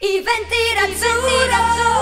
I venti razzurro.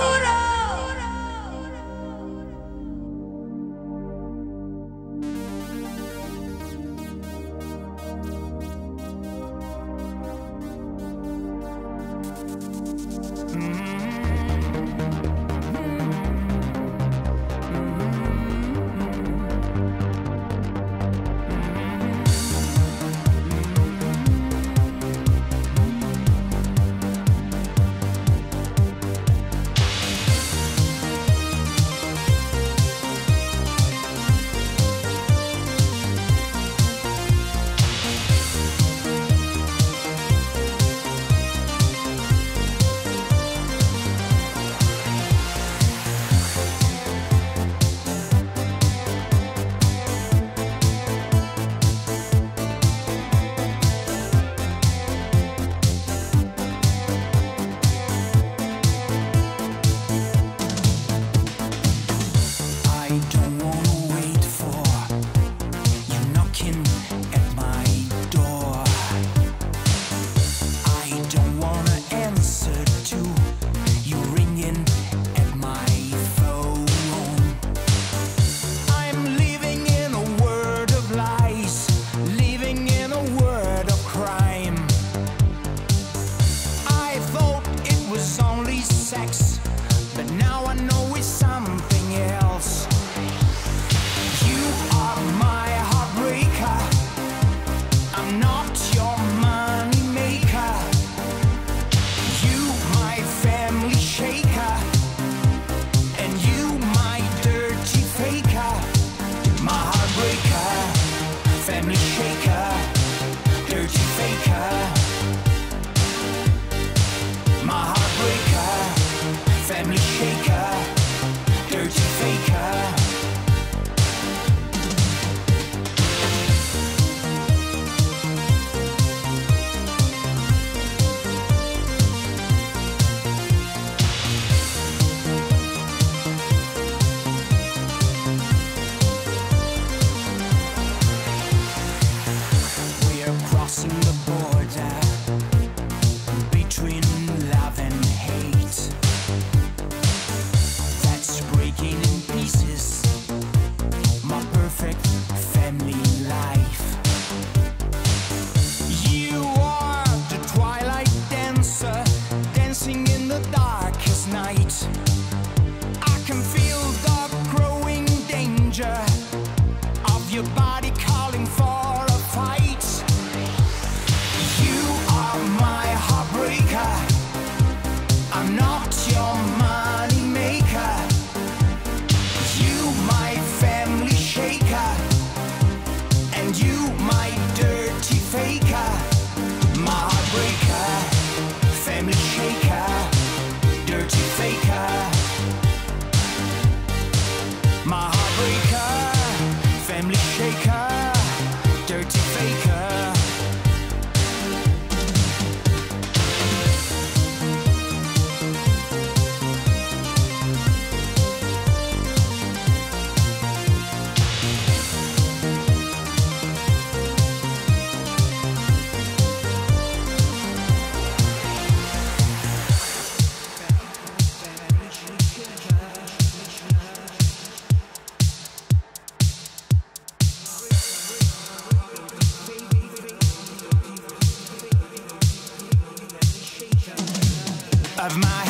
Of my.